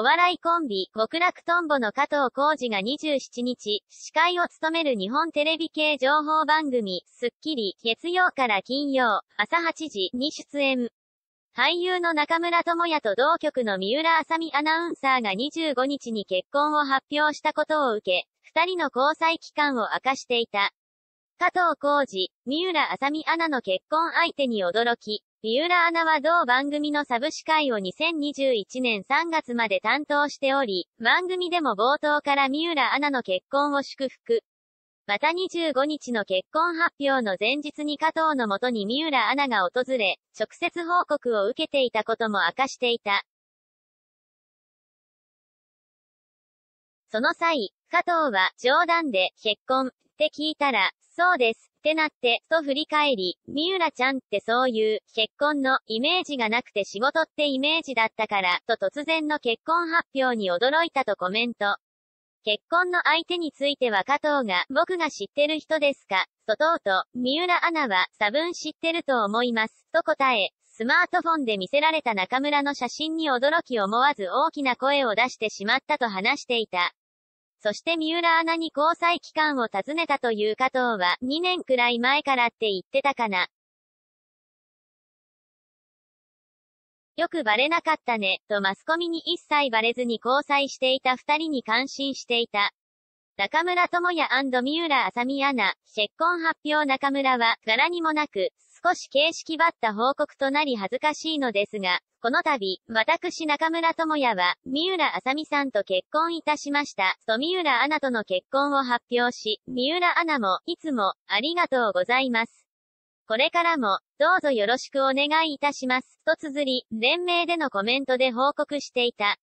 お笑いコンビ、極楽とんぼの加藤浩二が27日、司会を務める日本テレビ系情報番組、スッキリ、月曜から金曜、朝8時に出演。俳優の中村智也と同局の三浦麻美アナウンサーが25日に結婚を発表したことを受け、二人の交際期間を明かしていた。加藤浩二、三浦麻美アナの結婚相手に驚き、三浦アナは同番組のサブ司会を2021年3月まで担当しており、番組でも冒頭から三浦アナの結婚を祝福。また25日の結婚発表の前日に加藤のもとに三浦アナが訪れ、直接報告を受けていたことも明かしていた。その際、加藤は冗談で結婚って聞いたら、そうです。ってなって、と振り返り、三浦ちゃんってそういう、結婚の、イメージがなくて仕事ってイメージだったから、と突然の結婚発表に驚いたとコメント。結婚の相手については加藤が、僕が知ってる人ですか？ととうと、三浦アナは、多分知ってると思います、と答え、スマートフォンで見せられた中村の写真に驚き思わず大きな声を出してしまったと話していた。そして三浦アナに交際期間を尋ねたという加藤は、2年くらい前からって言ってたかな。よくバレなかったね、とマスコミに一切バレずに交際していた二人に感心していた。中村智也三浦麻美アナ、結婚発表中村は、柄にもなく、少し形式ばった報告となり恥ずかしいのですが、この度、私中村智也は、三浦麻美さんと結婚いたしました。と三浦アナとの結婚を発表し、三浦アナも、いつも、ありがとうございます。これからも、どうぞよろしくお願いいたします。と綴り、連名でのコメントで報告していた。